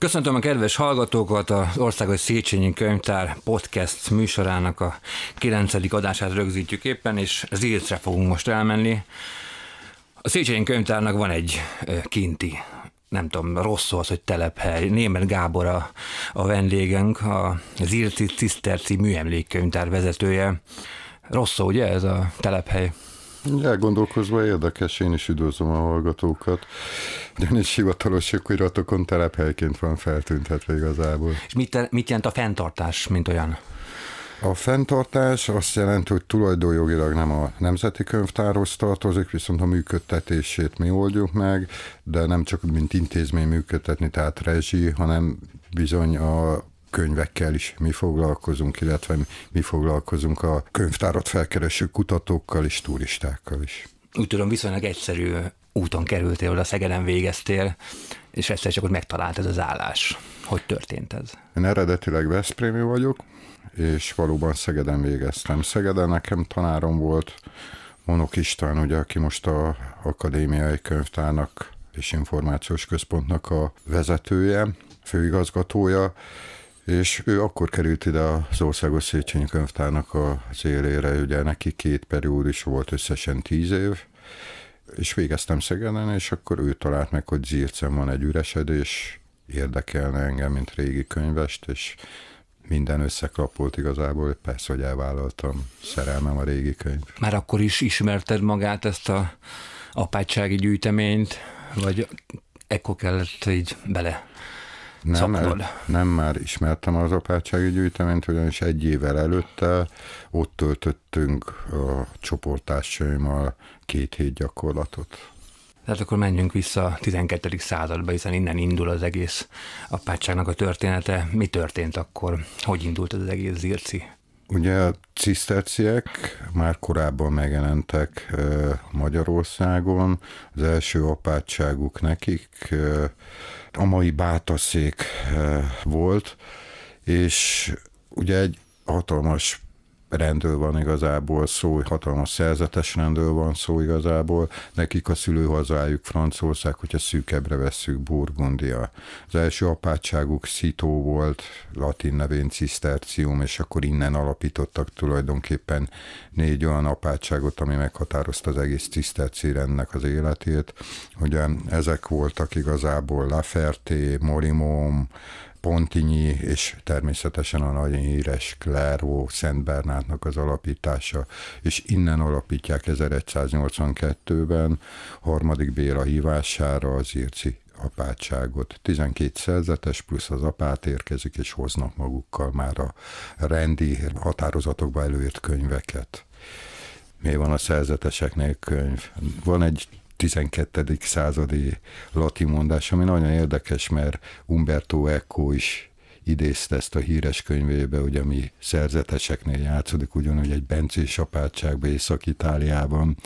Köszöntöm a kedves hallgatókat az Országos Széchenyi Könyvtár podcast műsorának a 9. adását rögzítjük éppen, és Zilcre fogunk most elmenni. A Széchenyi Könyvtárnak van egy kinti nem tudom, rossz szó az, hogy telephely. Német Gábor a, a vendégünk, a Zilci Ciszterci műemlékkönyvtár vezetője. Rossz szó, ugye ez a telephely? Elgondolkozva érdekes, én is üdvözlöm a hallgatókat. Ugyanis hivatalos iratokon telephelyként van feltüntetve igazából. És mit, mit jelent a fenntartás, mint olyan? A fenntartás azt jelenti, hogy tulajdonjogilag nem a Nemzeti Könyvtárhoz tartozik, viszont a működtetését mi oldjuk meg, de nem csak mint intézmény működtetni, tehát rezsi, hanem bizony a könyvekkel is mi foglalkozunk, illetve mi foglalkozunk a könyvtárat felkereső kutatókkal és turistákkal is. Úgy tudom, viszonylag egyszerű úton kerültél oda, Szegeden végeztél, és egyszer csak ott megtalált ez az állás. Hogy történt ez? Én eredetileg Veszprémi vagyok, és valóban Szegeden végeztem. Szegeden nekem tanárom volt Monok István, ugye, aki most a Akadémiai Könyvtárnak és Információs Központnak a vezetője, főigazgatója, és ő akkor került ide az Országos Széchenyi Könyvtárnak az élére, ugye neki két periódus volt összesen tíz év, és végeztem Szegeden, és akkor ő talált meg, hogy Zircen van egy üresedés, érdekelne engem, mint régi könyvest, és minden összeklapult igazából, persze, hogy elvállaltam szerelmem a régi könyv. Már akkor is ismerted magát ezt a apátsági gyűjteményt, vagy ekkor kellett így bele nem, el, nem már ismertem az apátsági gyűjteményt, ugyanis egy évvel előtte ott töltöttünk a csoportársaimmal két hét gyakorlatot. Tehát akkor menjünk vissza a 12. századba, hiszen innen indul az egész apátságnak a története. Mi történt akkor? Hogy indult az egész zirci? Ugye a ciszterciek már korábban megjelentek Magyarországon, az első apátságuk nekik a mai bátaszék volt, és ugye egy hatalmas rendről van igazából szó, hatalmas szerzetes rendről van szó igazából, nekik a szülőhazájuk Franciaország, hogyha szűkebbre vesszük Burgundia. Az első apátságuk Szitó volt, latin nevén Cistercium, és akkor innen alapítottak tulajdonképpen négy olyan apátságot, ami meghatározta az egész Cisterci rendnek az életét. Ugye ezek voltak igazából Laferté, Morimom, Pontinyi, és természetesen a nagyon híres Clairvaux Szent Bernátnak az alapítása, és innen alapítják 1182-ben harmadik Béla hívására az írci apátságot. 12 szerzetes plusz az apát érkezik, és hoznak magukkal már a rendi határozatokba előírt könyveket. Mi van a szerzeteseknél könyv? Van egy 12. századi latin mondás, ami nagyon érdekes, mert Umberto Eco is idézte ezt a híres könyvébe, hogy ami szerzeteseknél játszódik, ugyanúgy egy bencés apátságban Észak-Itáliában,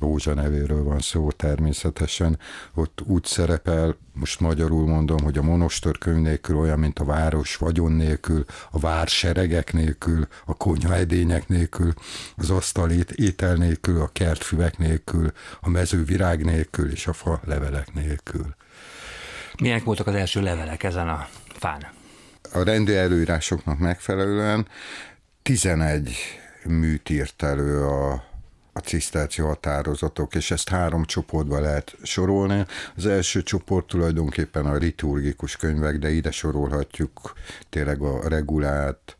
Rózsa nevéről van szó természetesen, ott úgy szerepel, most magyarul mondom, hogy a monostor könyv nélkül olyan, mint a város vagyon nélkül, a vár seregek nélkül, a konyha edények nélkül, az asztali étel nélkül, a kertfüvek nélkül, a mező virág nélkül és a fa levelek nélkül. Milyenek voltak az első levelek ezen a fán? A rendi előírásoknak megfelelően 11 műt írt elő a a ciszterci határozatok, és ezt három csoportba lehet sorolni. Az első csoport tulajdonképpen a liturgikus könyvek, de ide sorolhatjuk tényleg a regulát,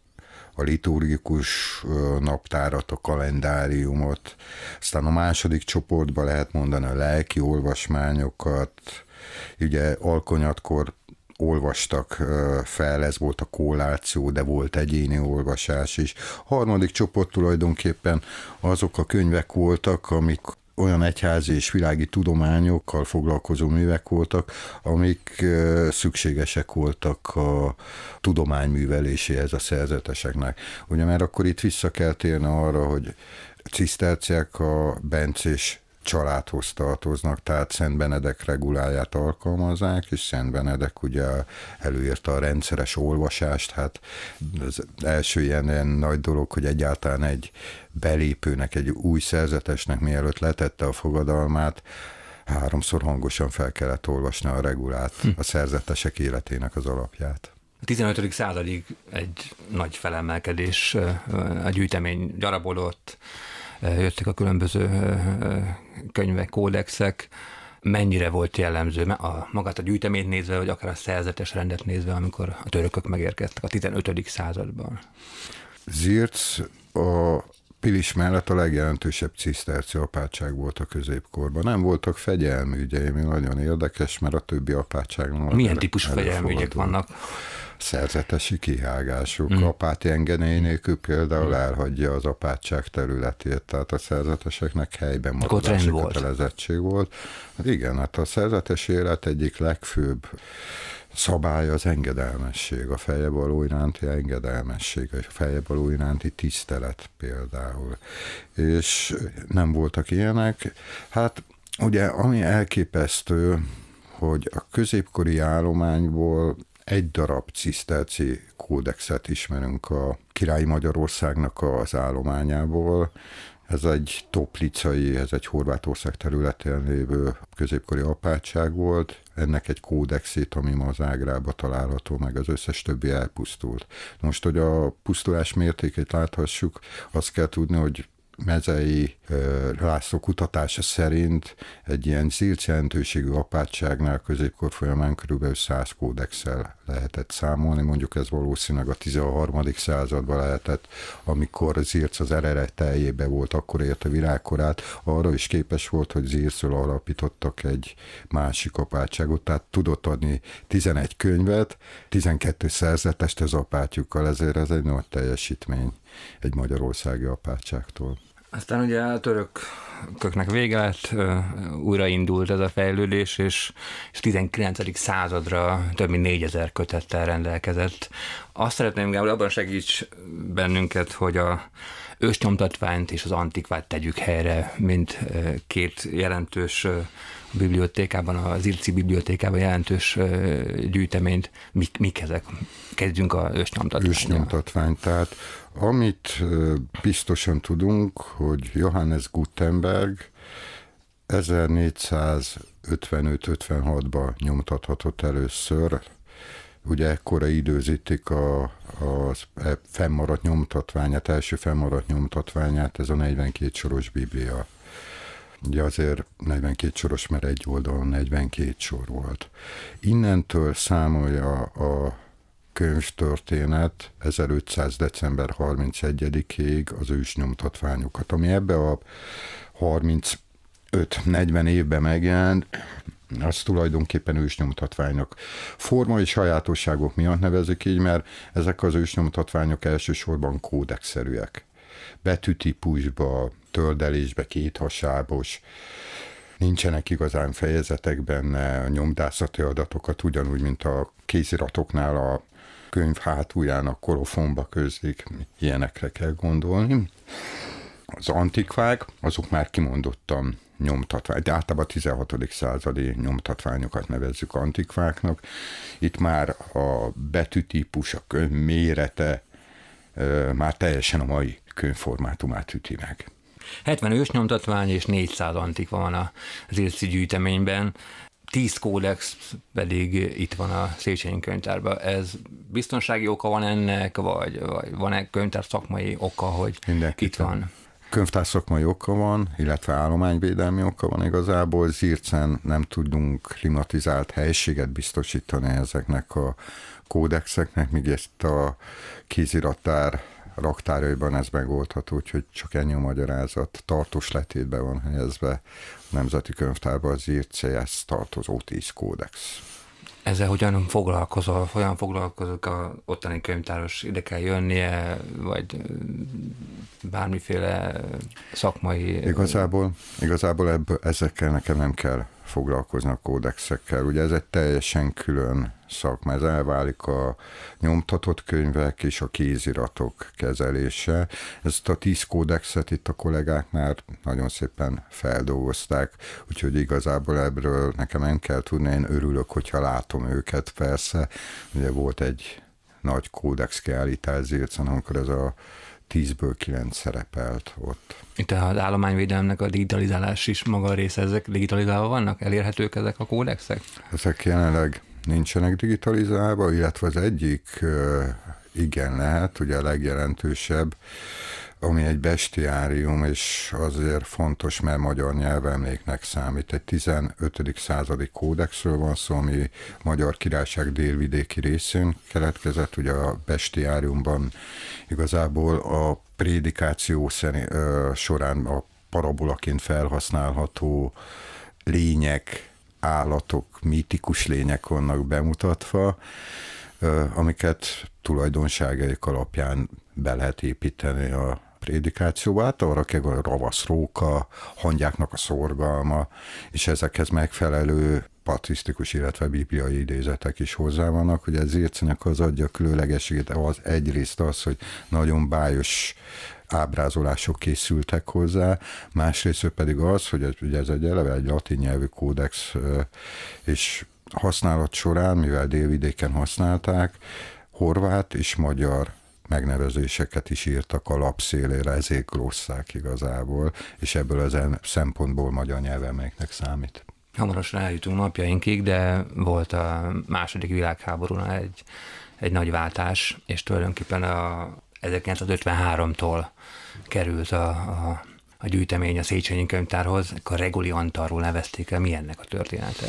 a liturgikus naptárat, a kalendáriumot. Aztán a második csoportba lehet mondani a lelki olvasmányokat, ugye alkonyatkor olvastak fel, ez volt a kolláció, de volt egyéni olvasás is. A harmadik csoport tulajdonképpen azok a könyvek voltak, amik olyan egyházi és világi tudományokkal foglalkozó művek voltak, amik szükségesek voltak a tudomány műveléséhez a szerzeteseknek. Ugye mert akkor itt vissza kell térni arra, hogy ciszterciák a bencés családhoz tartoznak, tehát Szent Benedek reguláját alkalmazzák, és Szent Benedek ugye előírta a rendszeres olvasást, hát az első ilyen, ilyen nagy dolog, hogy egyáltalán egy belépőnek, egy új szerzetesnek mielőtt letette a fogadalmát, háromszor hangosan fel kellett olvasni a regulát, hm. a szerzetesek életének az alapját. A 15. századig egy nagy felemelkedés, a gyűjtemény gyarapodott, jöttek a különböző könyvek, kódexek, mennyire volt jellemző a, magát a gyűjteményt nézve, vagy akár a szerzetes rendet nézve, amikor a törökök megérkeztek a 15. században? Zirc a Pilis mellett a legjelentősebb ciszterci apátság volt a középkorban. Nem voltak fegyelmi ügyeim, nagyon érdekes, mert a többi apátságnak... Milyen típusú fegyelmi ügyek vannak? Szerzetesi kihágásuk. Mm. Apáti engedély nélkül például mm. elhagyja az apátság területét, tehát a szerzeteseknek helyben maradási kötelezettség volt. volt. Hát igen, hát a szerzetes élet egyik legfőbb szabály az engedelmesség, a feje való iránti engedelmesség, a feje való iránti tisztelet például. És nem voltak ilyenek. Hát ugye, ami elképesztő, hogy a középkori állományból egy darab ciszterci kódexet ismerünk a királyi Magyarországnak az állományából. Ez egy toplicai, ez egy Horvátország területén lévő középkori apátság volt. Ennek egy kódexét, ami ma az Ágrába található, meg az összes többi elpusztult. Most, hogy a pusztulás mértékét láthassuk, azt kell tudni, hogy mezei László kutatása szerint egy ilyen jelentőségű apátságnál középkor folyamán kb. 100 kódexel lehetett számolni, mondjuk ez valószínűleg a 13. században lehetett, amikor Zirc az eredeteljébe volt, akkor érte virágkorát, arra is képes volt, hogy Zircről alapítottak egy másik apátságot, tehát tudott adni 11 könyvet, 12 szerzetest az apátjukkal, ezért ez egy nagy teljesítmény egy magyarországi apátságtól. Aztán ugye a törököknek vége lett, újraindult ez a fejlődés, és, és 19. századra több mint 4000 kötettel rendelkezett. Azt szeretném, Gábor, abban segíts bennünket, hogy a ősnyomtatványt és az antikvát tegyük helyre, mint két jelentős bibliotékában, az Irci bibliotékában jelentős gyűjteményt. Mik, mik ezek? Kezdjünk a ősnyomtatványra. Ősnyomtatvány, tehát amit biztosan tudunk, hogy Johannes Gutenberg 1455-56-ban nyomtathatott először, ugye ekkora időzítik a, a fennmaradt nyomtatványát, első fennmaradt nyomtatványát, ez a 42 soros biblia. Ugye azért 42 soros, mert egy oldalon 42 sor volt. Innentől számolja a könyvtörténet 1500. december 31-ig az ősnyomtatványokat, ami ebbe a 35-40 évben megjelent, az tulajdonképpen ősnyomtatványok. Formai sajátosságok miatt nevezik így, mert ezek az ősnyomtatványok elsősorban kódexszerűek. Betűtípusba, töldelésbe, kéthasábos, nincsenek igazán fejezetek benne, a nyomdászati adatokat ugyanúgy, mint a kéziratoknál a könyv hátuljának kolofonba közlik, ilyenekre kell gondolni. Az antikvák, azok már kimondottan nyomtatvány, de általában a 16. századi nyomtatványokat nevezzük antikváknak. Itt már a betűtípus, a könyv mérete már teljesen a mai könyvformátumát üti meg. 70 ősnyomtatvány és 400 antikva van az Irci gyűjteményben. 10 kódex pedig itt van a Széchenyi könyvtárban. Ez biztonsági oka van ennek, vagy, vagy van-e könyvtár szakmai oka, hogy Mindenki itt van? Könyvtár szakmai oka van, illetve állományvédelmi oka van igazából. Zircen nem tudunk klimatizált helységet biztosítani ezeknek a kódexeknek, míg ezt a kézirattár raktáraiban ez megoldható, úgyhogy csak ennyi a magyarázat. Tartós letétbe van helyezve a Nemzeti Könyvtárban az írt CS tartozó 10 kódex. Ezzel hogyan foglalkozol, hogyan foglalkozok a ottani könyvtáros, ide kell jönnie, vagy bármiféle szakmai... Igazából, igazából ebből, ezekkel nekem nem kell foglalkozni a kódexekkel. Ugye ez egy teljesen külön szakma, ez elválik a nyomtatott könyvek és a kéziratok kezelése. Ezt a tíz kódexet itt a kollégák már nagyon szépen feldolgozták, úgyhogy igazából ebből nekem nem kell tudni, én örülök, hogyha látom őket persze. Ugye volt egy nagy kódex kiállítás Zilcen, amikor ez a tízből kilenc szerepelt ott. Itt az állományvédelemnek a digitalizálás is maga a része, ezek digitalizálva vannak? Elérhetők ezek a kódexek? Ezek jelenleg nincsenek digitalizálva, illetve az egyik igen lehet, ugye a legjelentősebb, ami egy bestiárium, és azért fontos, mert magyar nyelvemléknek számít. Egy 15. századi kódexről van szó, ami Magyar Királyság délvidéki részén keletkezett. Ugye a bestiáriumban igazából a prédikáció során a parabolaként felhasználható lények, állatok, mítikus lények vannak bemutatva, amiket tulajdonságaik alapján be lehet építeni a prédikációba, hát arra kell a ravasz róka, hangyáknak a szorgalma, és ezekhez megfelelő patrisztikus, illetve bibliai idézetek is hozzá vannak, hogy ez ércenek az adja különlegességét, az egyrészt az, hogy nagyon bájos ábrázolások készültek hozzá, másrészt pedig az, hogy ez, ugye ez egy eleve egy latin nyelvű kódex, és használat során, mivel délvidéken használták, horvát és magyar megnevezéseket is írtak a lapszélére, ezért grosszák igazából, és ebből az szempontból magyar nyelvemeknek számít. Hamarosan eljutunk napjainkig, de volt a második világháborúnál egy, egy nagy váltás, és tulajdonképpen a 1953-tól került a, a, a gyűjtemény a Széchenyi könyvtárhoz, akkor Reguli Antalról nevezték el. Mi ennek a története?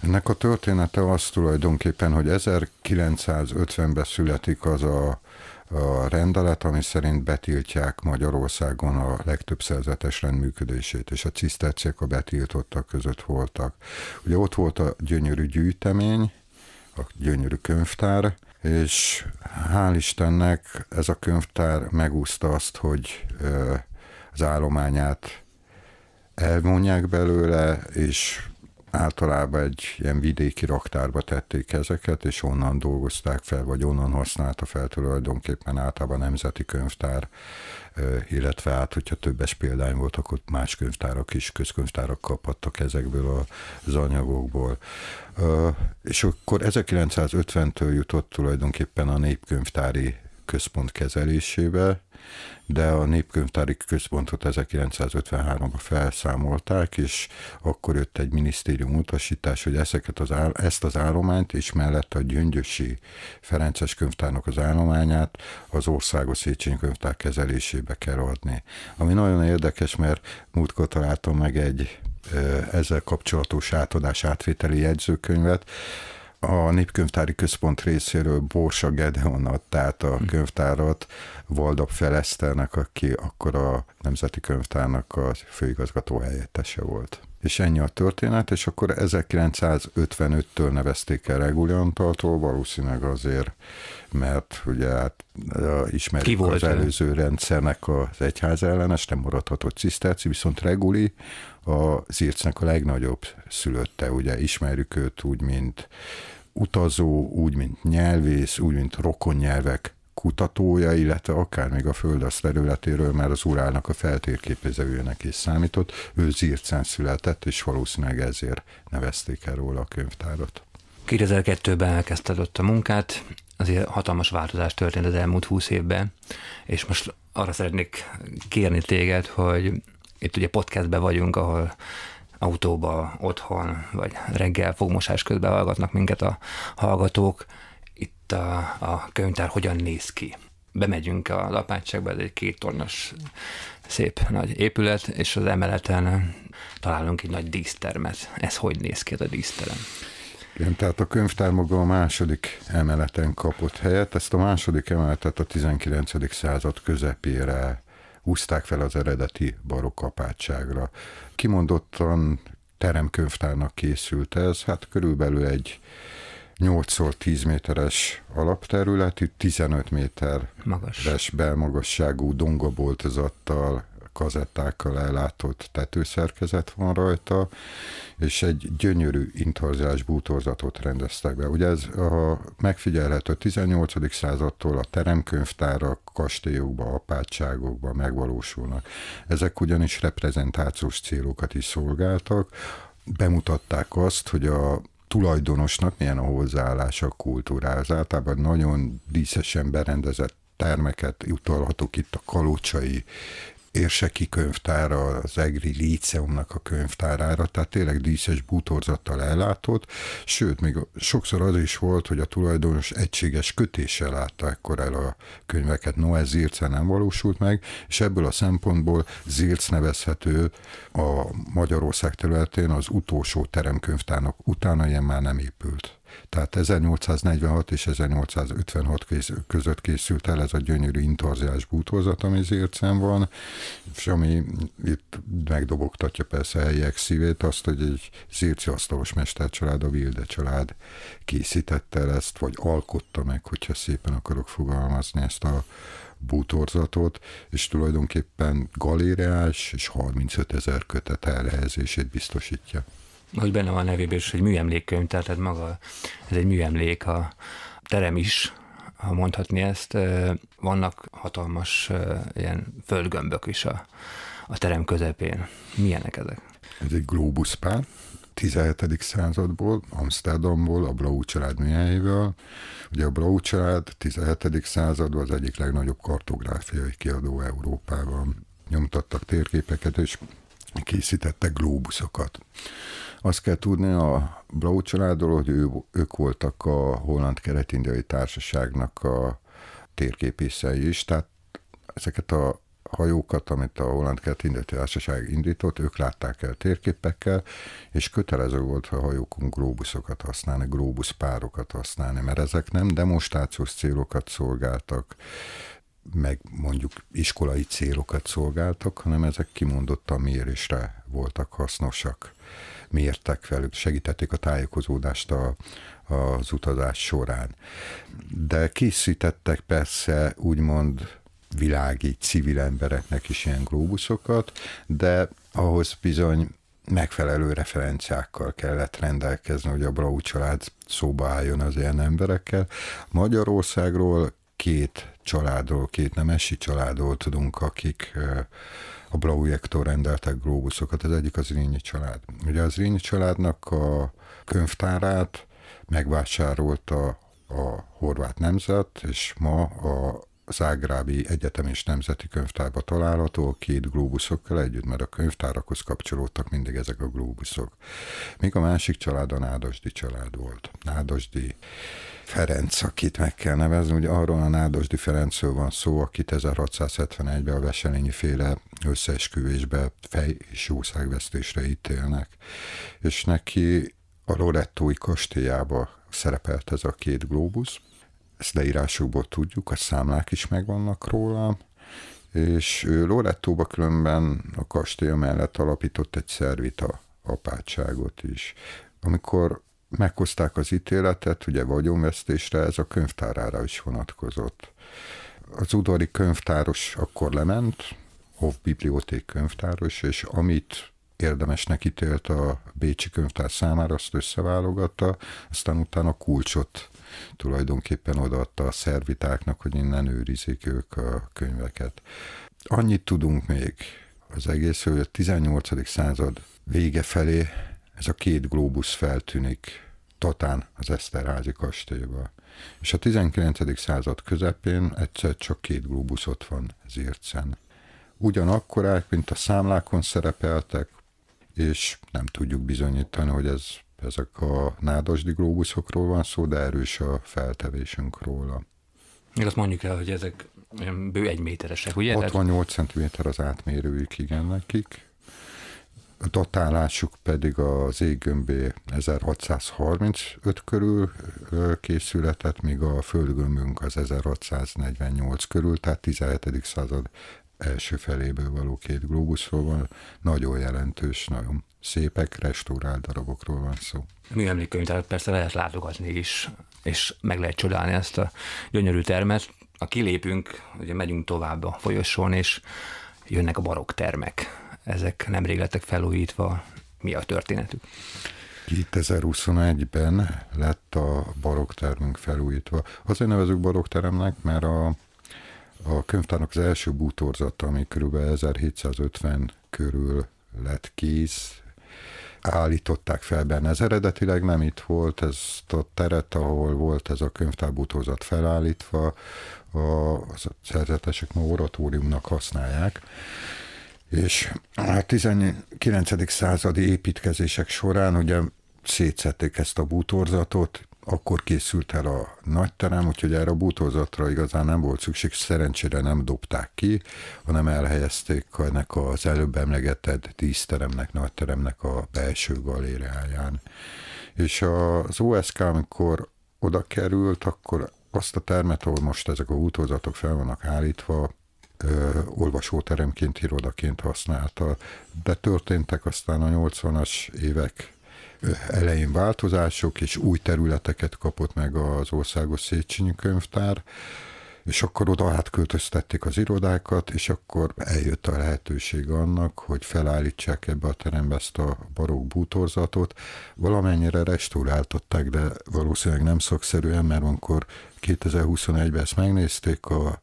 Ennek a története az tulajdonképpen, hogy 1950-ben születik az a a rendelet, ami szerint betiltják Magyarországon a legtöbb szerzetes rend működését, és a ciszterciek a betiltottak között voltak. Ugye ott volt a gyönyörű gyűjtemény, a gyönyörű könyvtár, és hál' Istennek ez a könyvtár megúszta azt, hogy az állományát elvonják belőle, és általában egy ilyen vidéki raktárba tették ezeket, és onnan dolgozták fel, vagy onnan használta fel tulajdonképpen általában Nemzeti Könyvtár, illetve át, hogyha többes példány volt, akkor más könyvtárak is, közkönyvtárak kaphattak ezekből az anyagokból. És akkor 1950-től jutott tulajdonképpen a népkönyvtári központ kezelésébe, de a Népkönyvtári Központot 1953-ban felszámolták, és akkor jött egy minisztérium utasítás, hogy ezeket az áll, ezt az állományt, és mellett a Gyöngyösi Ferences könyvtárnak az állományát az Országos Széchenyi Könyvtár kezelésébe kell adni. Ami nagyon érdekes, mert múltkor találtam meg egy ezzel kapcsolatos átadás átvételi jegyzőkönyvet, a Népkönyvtári Központ részéről Borsa Gedeon adta át a hm. könyvtárat Valdap Feleszternek, aki akkor a Nemzeti Könyvtárnak a főigazgató helyettese volt. És ennyi a történet, és akkor 1955-től nevezték el Reguliantaltól, valószínűleg azért, mert ugye hát ismerjük az előző rendszernek az egyház ellenes, nem maradhatott ciszterci, viszont Reguli a Zircnek a legnagyobb szülötte, ugye ismerjük őt úgy, mint utazó, úgy, mint nyelvész, úgy, mint rokonnyelvek kutatója, illetve akár még a földasz területéről már az urálnak a feltérképezőjének is számított. Ő Zircen született, és valószínűleg ezért nevezték el róla a könyvtárat. 2002-ben elkezdted ott a munkát, azért hatalmas változás történt az elmúlt húsz évben, és most arra szeretnék kérni téged, hogy itt ugye podcastben vagyunk, ahol autóba, otthon, vagy reggel fogmosás közben hallgatnak minket a hallgatók. Itt a, a könyvtár hogyan néz ki? Bemegyünk a lapátságba, ez egy két tornos szép nagy épület, és az emeleten találunk egy nagy dísztermet. Ez hogy néz ki ez a díszterem? Igen, tehát a könyvtár maga a második emeleten kapott helyet. Ezt a második emeletet a 19. század közepére húzták fel az eredeti barokk apátságra. Kimondottan teremkönyvtárnak készült ez, hát körülbelül egy 8x10 méteres alapterületű, 15 méter Magas. belmagasságú dongaboltozattal kazettákkal ellátott tetőszerkezet van rajta, és egy gyönyörű intarziás bútorzatot rendeztek be. Ugye ez a megfigyelhető 18. századtól a teremkönyvtárak, kastélyokba, apátságokba megvalósulnak. Ezek ugyanis reprezentációs célokat is szolgáltak, bemutatták azt, hogy a tulajdonosnak milyen a hozzáállása a kultúrához. Általában nagyon díszesen berendezett termeket, utalhatok itt a Kalocsai érseki könyvtára, az Egri Líceumnak a könyvtárára, tehát tényleg díszes bútorzattal ellátott, sőt, még sokszor az is volt, hogy a tulajdonos egységes kötéssel látta ekkor el a könyveket. No, ez Zirce nem valósult meg, és ebből a szempontból Zirc nevezhető a Magyarország területén az utolsó teremkönyvtárnak, utána ilyen már nem épült. Tehát 1846 és 1856 között készült el ez a gyönyörű intarziás bútorzat, ami Zércen van, és ami itt megdobogtatja persze a helyiek szívét, azt, hogy egy zérci asztalos mestercsalád, a Vilde család készítette el ezt, vagy alkotta meg, hogyha szépen akarok fogalmazni ezt a bútorzatot, és tulajdonképpen galériás és 35 ezer kötet elhelyezését biztosítja hogy benne van a nevében is, hogy műemlékkönyv, tehát maga ez egy műemlék, a terem is, ha mondhatni ezt, vannak hatalmas ilyen földgömbök is a, a terem közepén. Milyenek ezek? Ez egy globuszpár, 17. századból, Amsterdamból, a Blau család műhelyével. Ugye a Blau család 17. században az egyik legnagyobb kartográfiai kiadó Európában. Nyomtattak térképeket, és készítettek glóbuszokat. Azt kell tudni a Blau családról, hogy ő, ők voltak a Holland Kelet-Indiai Társaságnak a térképészei is, tehát ezeket a hajókat, amit a Holland Kelet-Indiai Társaság indított, ők látták el térképekkel, és kötelező volt a hajókon glóbuszokat használni, glóbuszpárokat használni, mert ezek nem demonstrációs célokat szolgáltak, meg mondjuk iskolai célokat szolgáltak, hanem ezek kimondottan mérésre voltak hasznosak mértek velük, segítették a tájékozódást a, az utazás során. De készítettek persze úgymond világi civil embereknek is ilyen glóbuszokat, de ahhoz bizony megfelelő referenciákkal kellett rendelkezni, hogy a Brau család szóba álljon az ilyen emberekkel. Magyarországról két családról, két nemesi családról tudunk, akik a Blaujektól rendeltek glóbuszokat, az egyik az Rényi család. Ugye az Rényi családnak a könyvtárát megvásárolta a horvát nemzet, és ma a Zágrábi Egyetem és Nemzeti Könyvtárba található két glóbuszokkal együtt, mert a könyvtárakhoz kapcsolódtak mindig ezek a glóbuszok. Míg a másik család a Nádasdi család volt. Nádasdi Ferenc, akit meg kell nevezni, ugye arról a Nádasdi Ferencről van szó, akit 1671-ben a Veselényi féle összeesküvésbe fej- és jószágvesztésre ítélnek. És neki a Lorettói kastélyába szerepelt ez a két glóbusz, ezt leírásokból tudjuk, a számlák is megvannak róla, és Lorettóba különben a kastély mellett alapított egy szervita apátságot is. Amikor meghozták az ítéletet, ugye vagyonvesztésre, ez a könyvtárára is vonatkozott. Az udvari könyvtáros akkor lement, Hof Biblioték könyvtáros, és amit érdemesnek ítélt a Bécsi könyvtár számára, azt összeválogatta, aztán utána kulcsot tulajdonképpen odaadta a szervitáknak, hogy innen őrizik ők a könyveket. Annyit tudunk még az egész, hogy a 18. század vége felé ez a két glóbusz feltűnik Tatán az Eszterházi kastélyba. És a 19. század közepén egyszer csak két glóbusz ott van Zircen. Ugyanakkorák, mint a számlákon szerepeltek, és nem tudjuk bizonyítani, hogy ez, ezek a nádasdi glóbuszokról van szó, de erős a feltevésünk róla. Még azt mondjuk el, hogy ezek bő egy méteresek, ugye? 68 cm az átmérőjük, igen, nekik. A datálásuk pedig az éggömbé 1635 körül készületett, míg a földgömbünk az 1648 körül, tehát 17. század első feléből való két glóbuszról van, nagyon jelentős, nagyon szépek, restaurált darabokról van szó. Műemlékkönyv, tehát persze lehet látogatni is, és meg lehet csodálni ezt a gyönyörű termet. A kilépünk, ugye megyünk tovább a folyosón, és jönnek a barokk termek. Ezek nemrég lettek felújítva. Mi a történetük? 2021-ben lett a barokktermünk felújítva. Azért nevezük barokkteremnek, mert a a könyvtárnak az első bútorzata, ami kb. 1750 körül lett kész, állították fel benne. Ez eredetileg nem itt volt, ez a teret, ahol volt ez a könyvtárbútózat felállítva, a szerzetesek ma oratóriumnak használják, és a 19. századi építkezések során ugye szétszették ezt a bútorzatot, akkor készült el a nagy terem, úgyhogy erre a bútorzatra igazán nem volt szükség, szerencsére nem dobták ki, hanem elhelyezték ennek az előbb emlegetett díszteremnek, nagyteremnek a belső galériáján. És az OSK, amikor oda került, akkor azt a termet, ahol most ezek a útvozatok fel vannak állítva, ö, olvasóteremként, irodaként használta, de történtek aztán a 80-as évek elején változások, és új területeket kapott meg az Országos Széchenyi Könyvtár, és akkor oda átköltöztették az irodákat, és akkor eljött a lehetőség annak, hogy felállítsák ebbe a terembe ezt a barokk bútorzatot. Valamennyire restauráltatták, de valószínűleg nem szakszerűen, mert amikor 2021-ben ezt megnézték, a,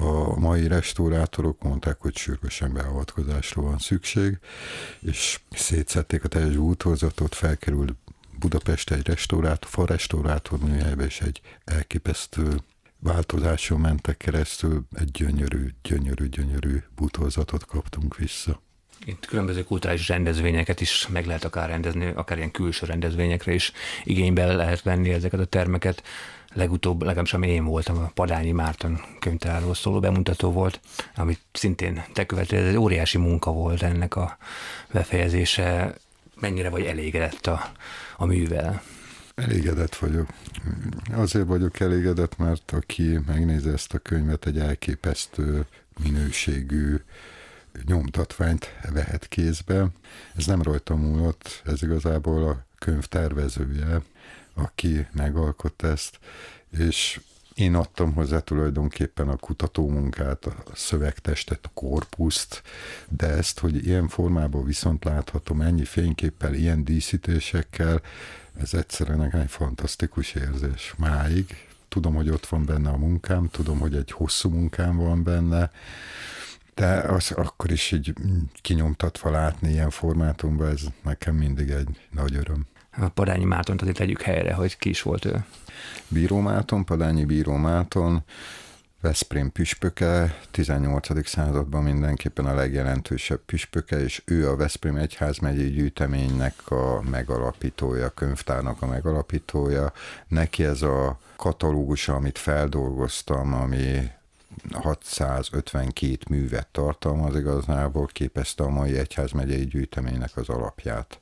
a mai restaurátorok mondták, hogy sürgősen beavatkozásról van szükség, és szétszették a teljes úthozatot, felkerült Budapest egy restaurátor, fa restaurátor műhelybe, és egy elképesztő változáson mentek keresztül, egy gyönyörű, gyönyörű, gyönyörű bútorzatot kaptunk vissza. Itt különböző kulturális rendezvényeket is meg lehet akár rendezni, akár ilyen külső rendezvényekre is igénybe lehet venni ezeket a termeket. Legutóbb, legalábbis ami én voltam, a Padányi Márton könyvtárról szóló bemutató volt, amit szintén te követél, ez egy óriási munka volt ennek a befejezése. Mennyire vagy elégedett a, a művel? Elégedett vagyok. Azért vagyok elégedett, mert aki megnézi ezt a könyvet, egy elképesztő minőségű nyomtatványt vehet kézbe. Ez nem rajta múlott, ez igazából a könyv tervezője, aki megalkotta ezt, és én adtam hozzá tulajdonképpen a kutatómunkát, a szövegtestet, a korpuszt, de ezt, hogy ilyen formában viszont láthatom, ennyi fényképpel, ilyen díszítésekkel, ez egyszerűen egy fantasztikus érzés máig. Tudom, hogy ott van benne a munkám, tudom, hogy egy hosszú munkám van benne, de az akkor is így kinyomtatva látni ilyen formátumban, ez nekem mindig egy nagy öröm. A Padányi Mártont azért tegyük helyre, hogy ki is volt ő. Bíró Márton, Padányi Bíró Márton, Veszprém püspöke, 18. században mindenképpen a legjelentősebb püspöke, és ő a Veszprém Egyházmegyei gyűjteménynek a megalapítója, könyvtárnak a megalapítója. Neki ez a katalógus, amit feldolgoztam, ami 652 művet tartalmaz igazából, képezte a mai egyházmegyei gyűjteménynek az alapját.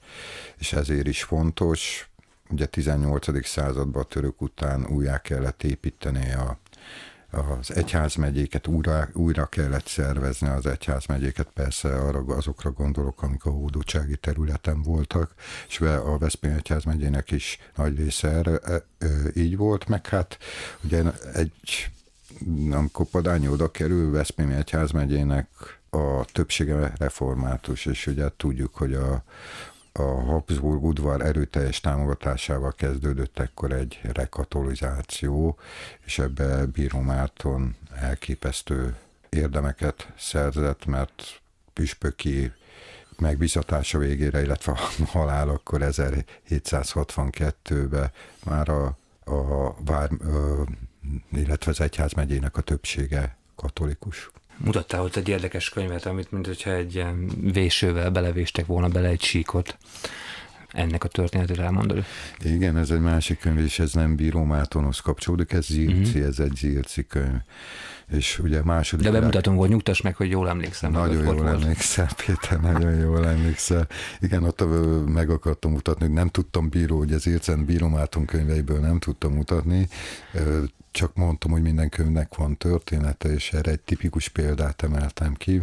És ezért is fontos, ugye 18. században a török után újjá kellett építeni a az egyházmegyéket újra, újra kellett szervezni az egyházmegyéket, persze arra, azokra gondolok, amik a hódoltsági területen voltak, és a Veszprém egyházmegyének is nagy része erre, e, e, így volt, meg hát ugye egy amikor Padányi oda kerül, Veszprém egyházmegyének a többsége református, és ugye tudjuk, hogy a, a Habsburg udvar erőteljes támogatásával kezdődött ekkor egy rekatolizáció, és ebbe Bíró Márton elképesztő érdemeket szerzett, mert püspöki megbizatása végére, illetve a halál akkor 1762-ben már a, a vár, illetve az egyházmegyének a többsége katolikus. Mutattál ott egy érdekes könyvet, amit mint hogyha egy vésővel belevéstek volna bele egy síkot. Ennek a történetét elmondod? Igen, ez egy másik könyv, és ez nem Bíró Mátonhoz kapcsolódik, ez Zirci, uh-huh. ez egy Zirci könyv. És ugye második... De bemutatom volt, nyugtass meg, hogy jól emlékszem. Nagyon jól volt. emlékszel, Péter, nagyon jól emlékszel. Igen, ott meg akartam mutatni, nem tudtam bíró, hogy ez Ircen Bíró Máton könyveiből nem tudtam mutatni, csak mondtam, hogy minden könyvnek van története, és erre egy tipikus példát emeltem ki,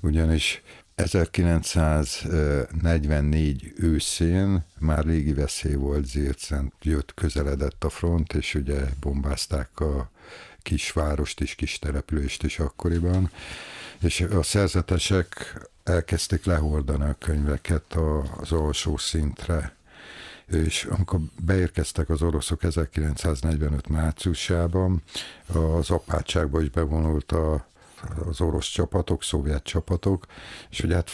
ugyanis 1944 őszén már légi veszély volt Zircen, jött, közeledett a front, és ugye bombázták a kisvárost is, kis települést is akkoriban, és a szerzetesek elkezdték lehordani a könyveket az alsó szintre, és amikor beérkeztek az oroszok 1945 márciusában, az apátságba is bevonult a az orosz csapatok, szovjet csapatok, és hogy hát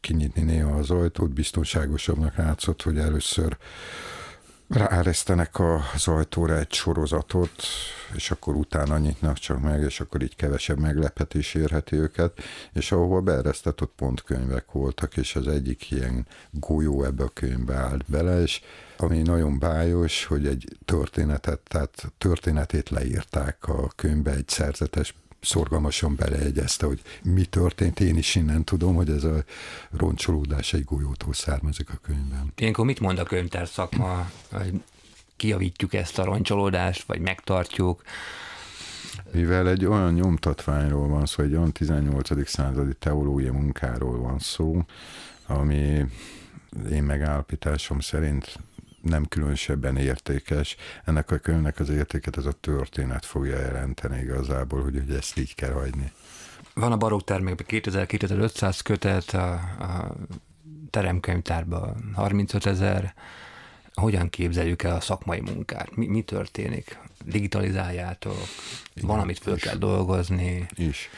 kinyitni néha az ajtót, biztonságosabbnak látszott, hogy először ráeresztenek az ajtóra egy sorozatot, és akkor utána nyitnak csak meg, és akkor így kevesebb meglepetés érheti őket, és ahova beeresztett, ott pont könyvek voltak, és az egyik ilyen golyó ebbe a könyvbe állt bele, és ami nagyon bájos, hogy egy történetet, tehát történetét leírták a könyvbe egy szerzetes szorgalmasan beleegyezte, hogy mi történt. Én is innen tudom, hogy ez a roncsolódás egy golyótól származik a könyvben. Ilyenkor mit mond a könyvtár szakma, hogy kijavítjuk ezt a roncsolódást, vagy megtartjuk? Mivel egy olyan nyomtatványról van szó, egy olyan 18. századi teológiai munkáról van szó, ami én megállapításom szerint nem különösebben értékes. Ennek a könyvnek az értéket ez a történet fogja jelenteni igazából, hogy, hogy ezt így kell hagyni. Van a barokk termékben 2000-2500 kötet, a, a teremkönyvtárban 35 ezer. Hogyan képzeljük el a szakmai munkát? Mi, mi történik? Digitalizáljátok? Van, amit föl kell dolgozni? Is.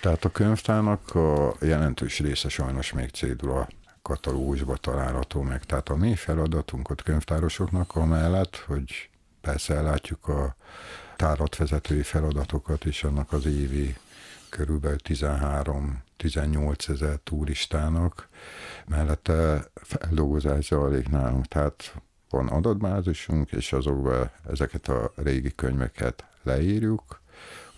Tehát a könyvtárnak a jelentős része sajnos még cédula katalógusba található meg. Tehát a mi feladatunk könyvtárosoknak amellett, hogy persze ellátjuk a táratvezetői feladatokat is annak az évi körülbelül 13-18 ezer turistának, mellette feldolgozás zajlik nálunk, tehát van adatbázisunk, és azokba ezeket a régi könyveket leírjuk,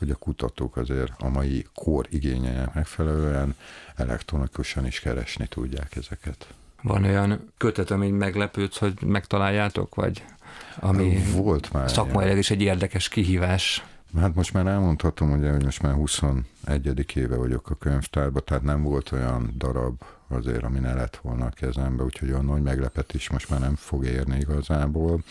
hogy a kutatók azért a mai kor igényeinek megfelelően elektronikusan is keresni tudják ezeket. Van olyan kötet, ami meglepődsz, hogy megtaláljátok, vagy ami Volt már szakmailag is egy érdekes kihívás? Hát most már elmondhatom, ugye, hogy most már 21. éve vagyok a könyvtárban, tehát nem volt olyan darab azért, ami ne lett volna a kezembe, úgyhogy olyan nagy meglepetés most már nem fog érni igazából,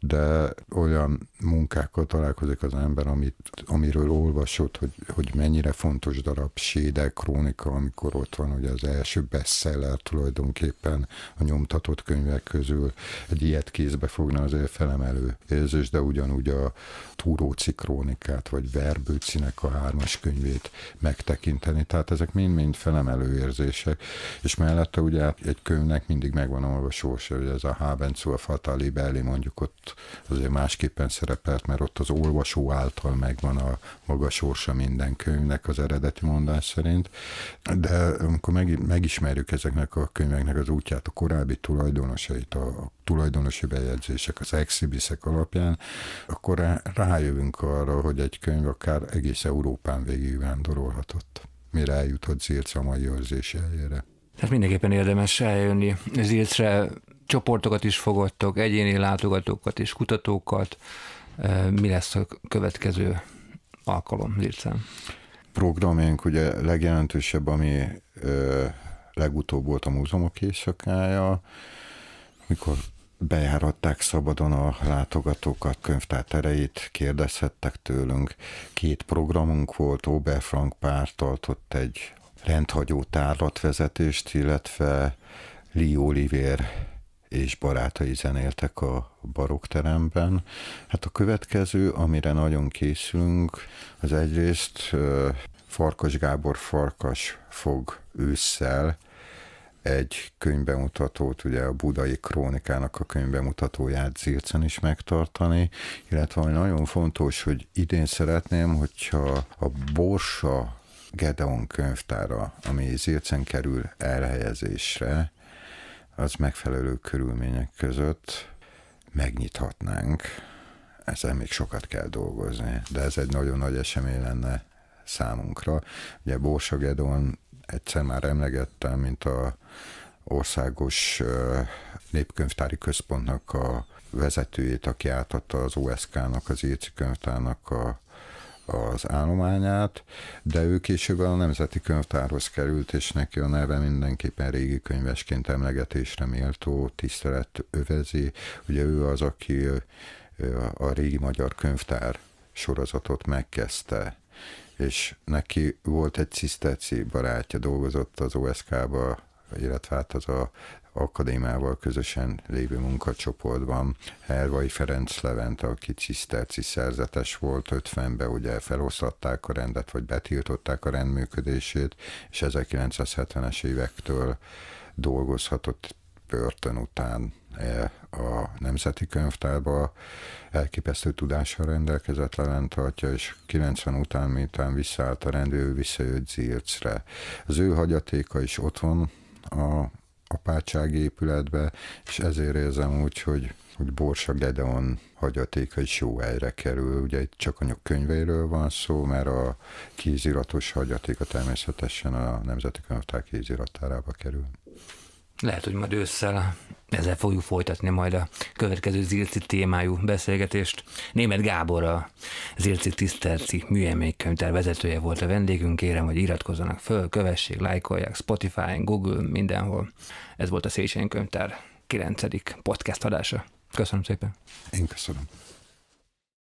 de olyan munkákkal találkozik az ember, amit, amiről olvasott, hogy, hogy mennyire fontos darab Sédel krónika, amikor ott van ugye az első bestseller tulajdonképpen a nyomtatott könyvek közül, egy ilyet kézbe fogna azért felemelő érzés, de ugyanúgy a Túróci krónikát, vagy Verbőcinek a hármas könyvét megtekinteni, tehát ezek mind-mind felemelő érzések, és mellette ugye egy könyvnek mindig megvan a sorsa, hogy ez a Habenzu, a Fatali Belli mondjuk ott azért másképpen szerepelt, mert ott az olvasó által megvan a maga sorsa minden könyvnek az eredeti mondás szerint, de amikor meg, megismerjük ezeknek a könyveknek az útját, a korábbi tulajdonosait, a tulajdonosi bejegyzések, az exhibiszek alapján, akkor rá, rájövünk arra, hogy egy könyv akár egész Európán végig vándorolhatott mire eljutott Zirc a mai őrzési helyére. Tehát mindenképpen érdemes eljönni Zilcre, csoportokat is fogadtok, egyéni látogatókat és kutatókat. Mi lesz a következő alkalom Zilcen? Programjánk ugye legjelentősebb, ami ö, legutóbb volt a múzeumok éjszakája, mikor bejáratták szabadon a látogatókat, könyvtár tereit, kérdezhettek tőlünk. Két programunk volt, Oberfrank pár tartott egy rendhagyó tárlatvezetést, illetve Lee Oliver és barátai zenéltek a barokteremben. Hát a következő, amire nagyon készülünk, az egyrészt Farkas Gábor Farkas fog ősszel egy könyvbemutatót, ugye a Budai Krónikának a könyvbemutatóját Zircen is megtartani, illetve ami nagyon fontos, hogy idén szeretném, hogyha a Borsa Gedeon könyvtára, ami Zircen kerül elhelyezésre, az megfelelő körülmények között megnyithatnánk. Ezzel még sokat kell dolgozni, de ez egy nagyon nagy esemény lenne számunkra. Ugye Borsa Gedeon egyszer már emlegettem, mint a országos népkönyvtári központnak a vezetőjét, aki átadta az OSK-nak, az Érci könyvtárnak a az állományát, de ő később a Nemzeti Könyvtárhoz került, és neki a neve mindenképpen régi könyvesként emlegetésre méltó tisztelet övezi. Ugye ő az, aki a régi magyar könyvtár sorozatot megkezdte, és neki volt egy ciszterci barátja, dolgozott az OSK-ba illetve hát az a akadémiával közösen lévő munkacsoportban. Hervai Ferenc Levent, aki ciszterci szerzetes volt 50-ben, ugye feloszlatták a rendet, vagy betiltották a rendműködését, és 1970-es évektől dolgozhatott börtön után e, a Nemzeti Könyvtárba elképesztő tudással rendelkezett Levent tartja, és 90 után, miután visszaállt a rendőr, visszajött Zircre. Az ő hagyatéka is van a apátsági épületbe, és ezért érzem úgy, hogy hogy Borsa Gedeon hagyatéka is jó helyre kerül. Ugye itt csak a könyveiről van szó, mert a kéziratos hagyatéka természetesen a Nemzeti Könyvtár kéziratárába kerül. Lehet, hogy majd ősszel ezzel fogjuk folytatni majd a következő Zirci témájú beszélgetést. Német Gábor, a Zirci Tiszterci műemlékkönyvtár vezetője volt a vendégünk. Kérem, hogy iratkozzanak föl, kövessék, lájkolják Spotify, Google, mindenhol. Ez volt a Széchenyi Könyvtár 9. podcast adása. Köszönöm szépen. Én köszönöm.